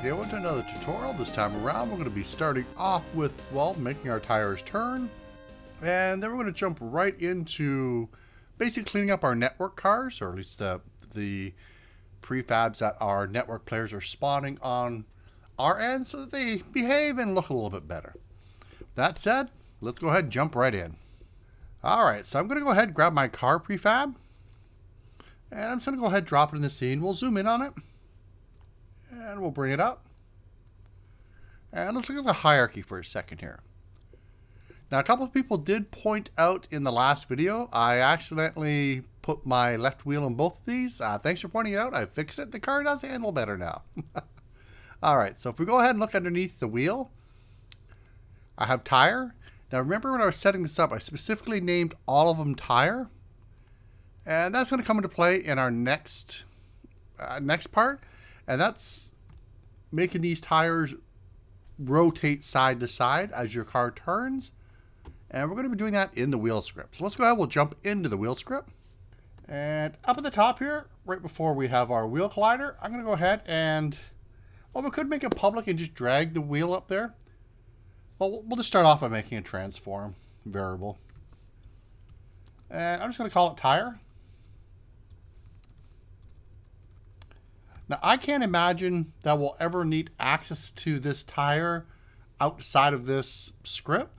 back here with another tutorial. This time around we're going to be starting off with, well, making our tires turn. And then we're going to jump right into basically cleaning up our network cars, or at least the, the prefabs that our network players are spawning on our end so that they behave and look a little bit better. That said, let's go ahead and jump right in. Alright, so I'm going to go ahead and grab my car prefab. And I'm just going to go ahead and drop it in the scene. We'll zoom in on it. And we'll bring it up. And let's look at the hierarchy for a second here. Now, a couple of people did point out in the last video, I accidentally put my left wheel in both of these. Uh, thanks for pointing it out. I fixed it. The car does handle better now. All right, so if we go ahead and look underneath the wheel, I have tire. Now, remember when I was setting this up, I specifically named all of them tire. And that's going to come into play in our next uh, next part. And that's making these tires rotate side to side as your car turns. And we're going to be doing that in the wheel script. So let's go ahead, we'll jump into the wheel script. And up at the top here, right before we have our wheel collider, I'm going to go ahead and, well, we could make it public and just drag the wheel up there. Well, we'll just start off by making a transform variable. And I'm just going to call it tire. Now, I can't imagine that we'll ever need access to this tire outside of this script.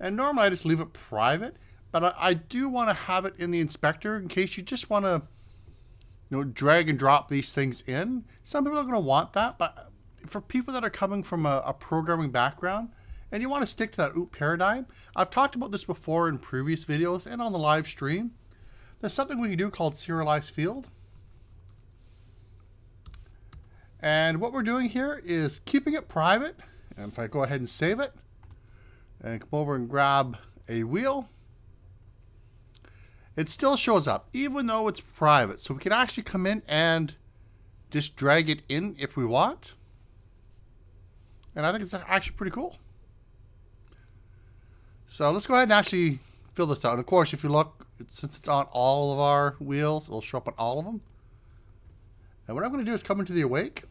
And normally I just leave it private, but I, I do want to have it in the inspector in case you just want to you know, drag and drop these things in. Some people are going to want that, but for people that are coming from a, a programming background and you want to stick to that OOP paradigm, I've talked about this before in previous videos and on the live stream. There's something we can do called serialized field. And what we're doing here is keeping it private. And if I go ahead and save it, and come over and grab a wheel, it still shows up, even though it's private. So we can actually come in and just drag it in if we want. And I think it's actually pretty cool. So let's go ahead and actually fill this out. And of course, if you look, since it's on all of our wheels, it'll show up on all of them. And what I'm going to do is come into the awake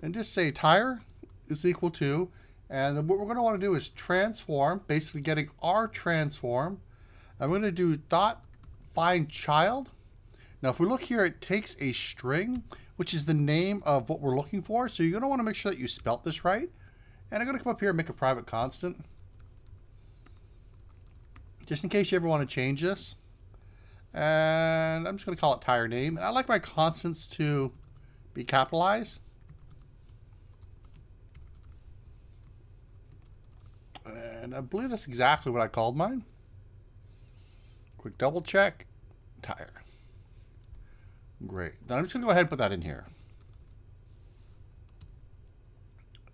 and just say tire is equal to, and then what we're going to want to do is transform, basically getting our transform. I'm going to do dot find child. Now, if we look here, it takes a string, which is the name of what we're looking for. So you're going to want to make sure that you spelt this right. And I'm going to come up here and make a private constant. Just in case you ever want to change this. And I'm just going to call it tire name. And I like my constants to be capitalized. And I believe that's exactly what I called mine. Quick double check. Tire. Great. Then I'm just going to go ahead and put that in here.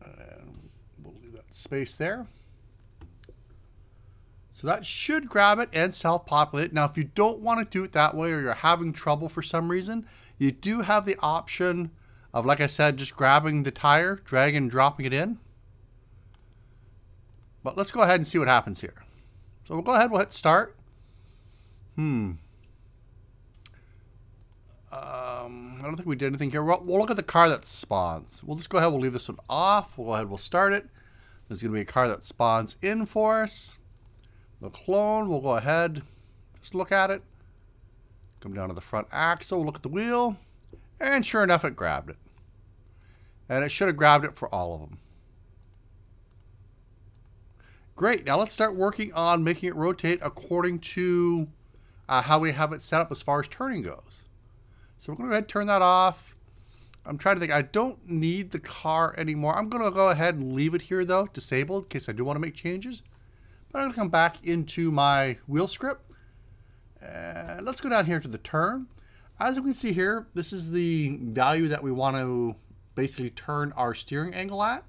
And we'll leave that space there. So that should grab it and self-populate. Now, if you don't want to do it that way or you're having trouble for some reason, you do have the option of, like I said, just grabbing the tire, dragging and dropping it in. But let's go ahead and see what happens here. So we'll go ahead, we'll hit start. Hmm. Um, I don't think we did anything here. We'll, we'll look at the car that spawns. We'll just go ahead, we'll leave this one off. We'll go ahead, we'll start it. There's going to be a car that spawns in for us. The clone, we'll go ahead, just look at it. Come down to the front axle, look at the wheel, and sure enough, it grabbed it. And it should have grabbed it for all of them. Great, now let's start working on making it rotate according to uh, how we have it set up as far as turning goes. So we're going to go ahead and turn that off. I'm trying to think, I don't need the car anymore. I'm going to go ahead and leave it here though, disabled, in case I do want to make changes. But I'm going to come back into my wheel script. And let's go down here to the turn. As you can see here, this is the value that we want to basically turn our steering angle at.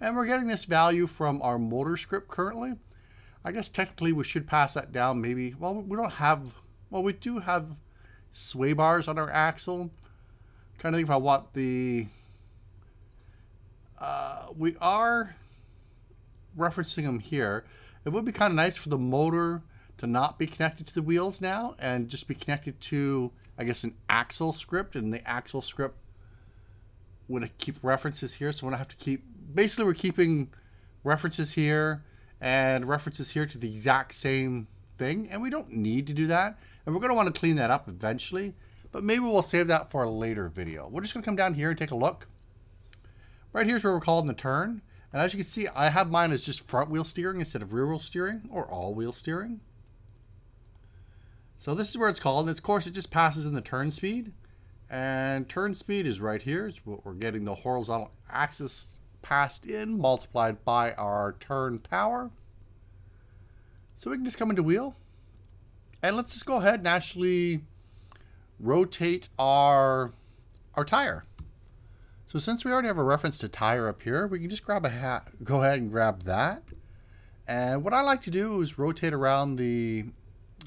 And we're getting this value from our motor script currently. I guess technically we should pass that down maybe. Well, we don't have, well, we do have sway bars on our axle. Kind of think if I want the, uh, we are referencing them here. It would be kind of nice for the motor to not be connected to the wheels now and just be connected to, I guess, an axle script. And the axle script to keep references here. So going to have to keep, basically we're keeping references here and references here to the exact same thing. And we don't need to do that. And we're going to want to clean that up eventually. But maybe we'll save that for a later video. We're just going to come down here and take a look. Right here's where we're calling the turn. And as you can see, I have mine as just front wheel steering instead of rear wheel steering or all wheel steering. So this is where it's called. And of course, it just passes in the turn speed. And turn speed is right here. It's what we're getting the horizontal axis passed in multiplied by our turn power. So we can just come into wheel. And let's just go ahead and actually rotate our, our tire. So since we already have a reference to tire up here, we can just grab a hat, go ahead and grab that. And what I like to do is rotate around the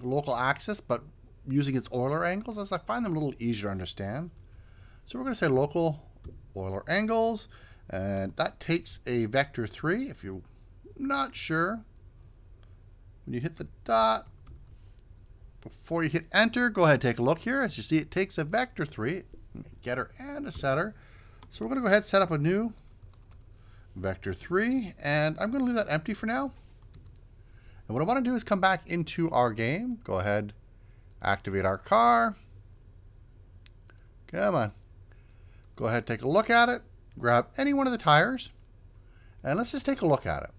local axis, but using its Euler angles as I find them a little easier to understand. So we're going to say local Euler angles, and that takes a vector 3 if you're not sure. When you hit the dot, before you hit enter, go ahead take a look here. As you see, it takes a vector 3, getter and a setter. So we're going to go ahead set up a new vector 3, and I'm going to leave that empty for now. And what I want to do is come back into our game. Go ahead, activate our car. Come on. Go ahead, take a look at it. Grab any one of the tires. And let's just take a look at it.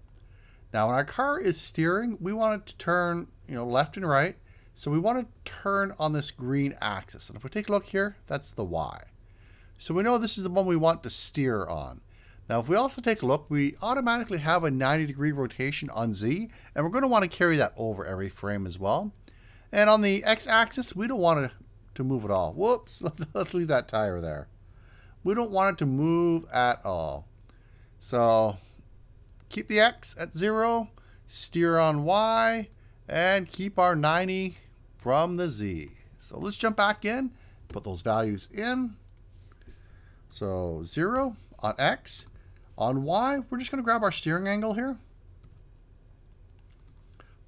Now, when our car is steering, we want it to turn, you know, left and right. So we want to turn on this green axis. And if we take a look here, that's the Y. So we know this is the one we want to steer on. Now, if we also take a look, we automatically have a 90 degree rotation on Z, and we're going to want to carry that over every frame as well. And on the X axis, we don't want to, to move at all. Whoops, let's leave that tire there. We don't want it to move at all. So keep the X at zero, steer on Y, and keep our 90 from the Z. So let's jump back in, put those values in. So 0 on X, on Y, we're just going to grab our steering angle here.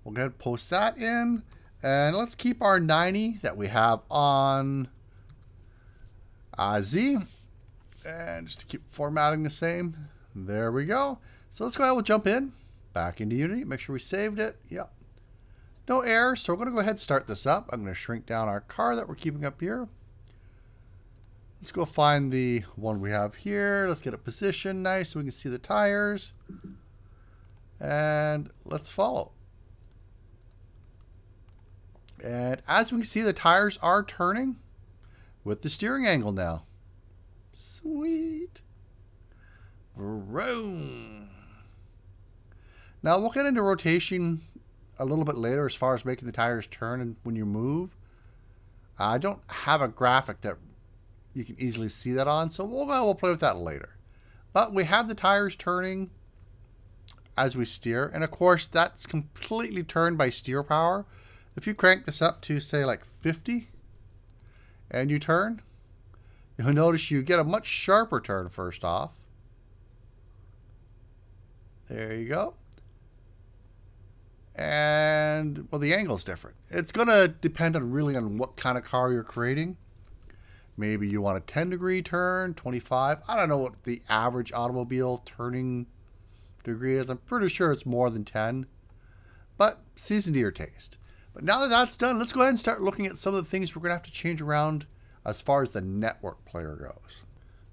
We'll go ahead and post that in. And let's keep our 90 that we have on uh, Z. And just to keep formatting the same. There we go. So let's go ahead and jump in. Back into Unity. Make sure we saved it. Yep. No errors. So we're going to go ahead and start this up. I'm going to shrink down our car that we're keeping up here. Let's go find the one we have here. Let's get it positioned nice so we can see the tires. And let's follow. And as we can see, the tires are turning with the steering angle now. Sweet. Vroom. Now we'll get into rotation a little bit later as far as making the tires turn and when you move. I don't have a graphic that you can easily see that on. So we'll, we'll play with that later. But we have the tires turning as we steer. And of course, that's completely turned by steer power. If you crank this up to, say, like 50 and you turn, you'll notice you get a much sharper turn first off. There you go. And, well, the angle's different. It's going to depend on really on what kind of car you're creating. Maybe you want a 10 degree turn, 25. I don't know what the average automobile turning degree is. I'm pretty sure it's more than 10. But season to your taste. But now that that's done, let's go ahead and start looking at some of the things we're going to have to change around as far as the network player goes.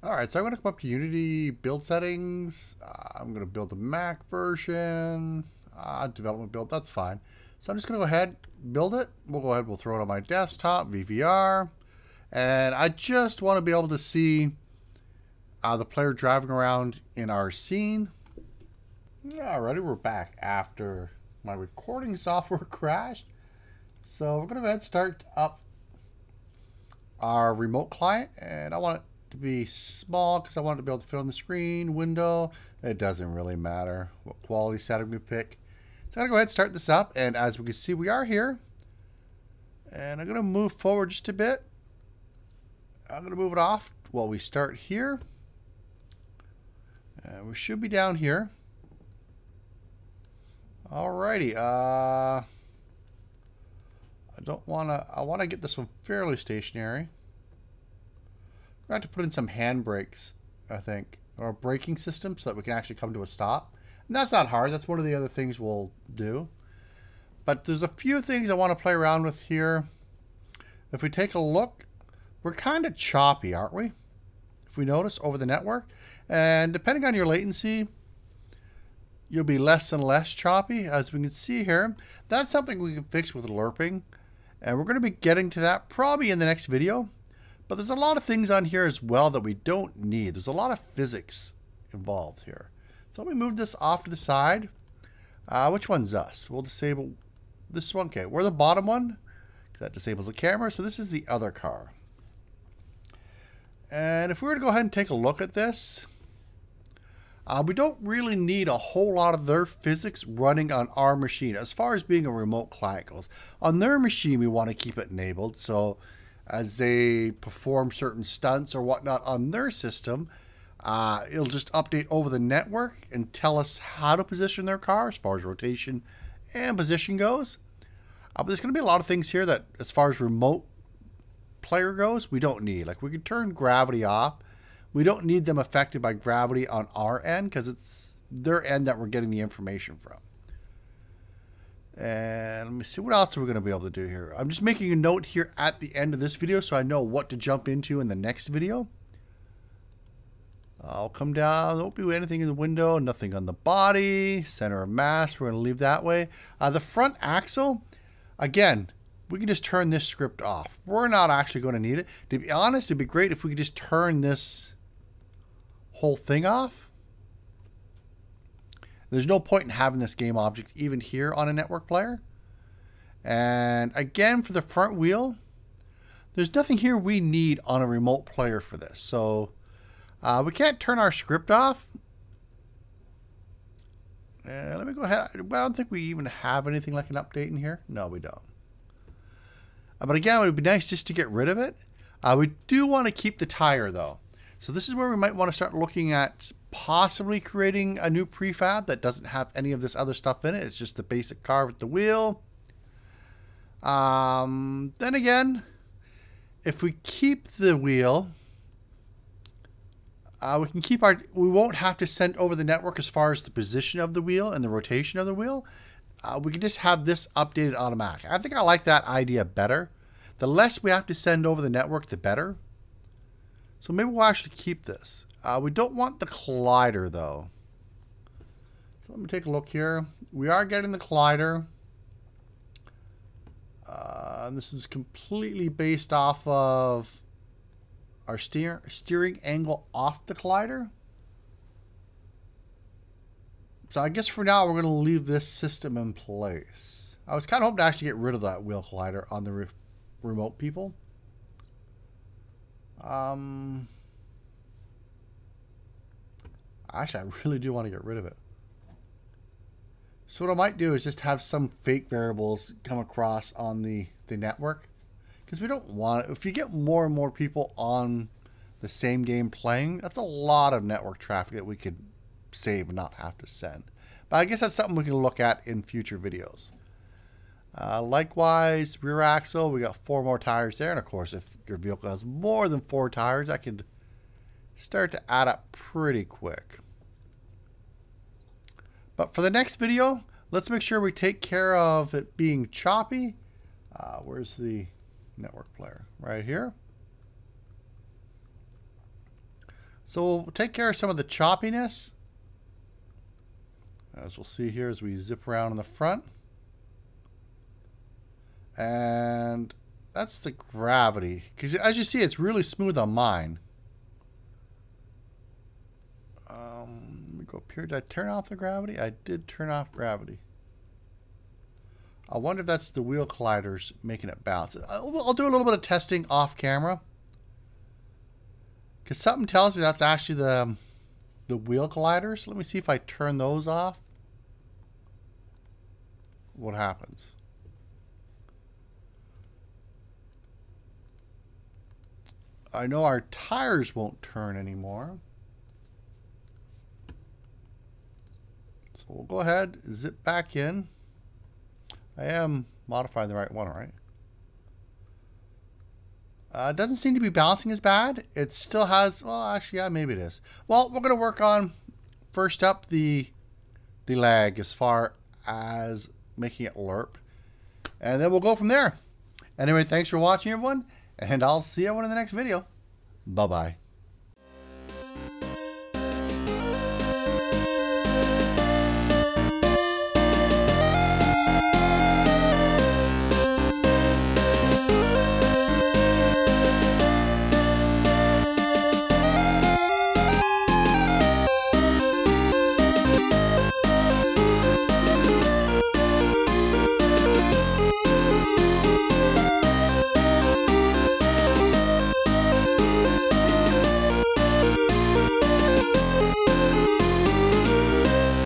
All right, so I'm going to come up to Unity build settings. Uh, I'm going to build the Mac version, uh, development build, that's fine. So I'm just going to go ahead, build it. We'll go ahead, we'll throw it on my desktop, VVR. And I just want to be able to see uh, the player driving around in our scene. Alrighty, we're back after my recording software crashed. So we're going to go ahead start up our remote client. And I want it to be small because I want it to be able to fit on the screen, window. It doesn't really matter what quality setting we pick. So I'm to go ahead and start this up. And as we can see, we are here. And I'm going to move forward just a bit. I'm to move it off while we start here. Uh, we should be down here. Alrighty. Uh, I don't want to, I want to get this one fairly stationary. I have to put in some handbrakes I think, or a braking system so that we can actually come to a stop. And that's not hard. That's one of the other things we'll do. But there's a few things I want to play around with here. If we take a look, we're kind of choppy, aren't we? If we notice over the network. And depending on your latency, you'll be less and less choppy. As we can see here, that's something we can fix with lerping. And we're going to be getting to that probably in the next video. But there's a lot of things on here as well that we don't need. There's a lot of physics involved here. So let me move this off to the side. Uh, which one's us? We'll disable this one. Okay, we're the bottom one. That disables the camera. So this is the other car. And if we were to go ahead and take a look at this, uh, we don't really need a whole lot of their physics running on our machine as far as being a remote client goes. On their machine, we want to keep it enabled. So as they perform certain stunts or whatnot on their system, uh, it'll just update over the network and tell us how to position their car as far as rotation and position goes. Uh, but there's going to be a lot of things here that, as far as remote player goes, we don't need. Like we can turn gravity off we don't need them affected by gravity on our end because it's their end that we're getting the information from. And let me see, what else are we going to be able to do here? I'm just making a note here at the end of this video so I know what to jump into in the next video. I'll come down, there won't be anything in the window, nothing on the body, center of mass, we're going to leave that way. Uh, the front axle, again, we can just turn this script off. We're not actually going to need it. To be honest, it'd be great if we could just turn this whole thing off. There's no point in having this game object even here on a network player. And again, for the front wheel, there's nothing here we need on a remote player for this. So uh, we can't turn our script off. Uh, let me go ahead. I don't think we even have anything like an update in here. No, we don't. Uh, but again, it would be nice just to get rid of it. Uh, we do want to keep the tire though. So this is where we might want to start looking at possibly creating a new prefab that doesn't have any of this other stuff in it. It's just the basic car with the wheel. Um, then again, if we keep the wheel, uh, we can keep our, we won't have to send over the network as far as the position of the wheel and the rotation of the wheel. Uh, we can just have this updated automatic. I think I like that idea better. The less we have to send over the network, the better. So maybe we'll actually keep this. Uh, we don't want the collider though. So let me take a look here. We are getting the collider. Uh, this is completely based off of our steer steering angle off the collider. So I guess for now we're going to leave this system in place. I was kind of hoping to actually get rid of that wheel collider on the re remote people. Um, actually, I really do want to get rid of it. So what I might do is just have some fake variables come across on the, the network. Because we don't want it. If you get more and more people on the same game playing, that's a lot of network traffic that we could save and not have to send. But I guess that's something we can look at in future videos. Uh, likewise, rear axle, we got four more tires there. And of course, if your vehicle has more than four tires, that could start to add up pretty quick. But for the next video, let's make sure we take care of it being choppy. Uh, where's the network player? Right here. So we'll take care of some of the choppiness. As we'll see here as we zip around in the front. And that's the gravity. Because as you see, it's really smooth on mine. Um, let me go up here. Did I turn off the gravity? I did turn off gravity. I wonder if that's the wheel colliders making it bounce. I'll, I'll do a little bit of testing off camera. Because something tells me that's actually the, the wheel colliders. Let me see if I turn those off. What happens? I know our tires won't turn anymore. So we'll go ahead, zip back in. I am modifying the right one, right? Uh, doesn't seem to be bouncing as bad. It still has, well, actually, yeah, maybe it is. Well, we're going to work on, first up, the, the lag as far as making it lerp. And then we'll go from there. Anyway, thanks for watching, everyone. And I'll see everyone in the next video. Bye-bye.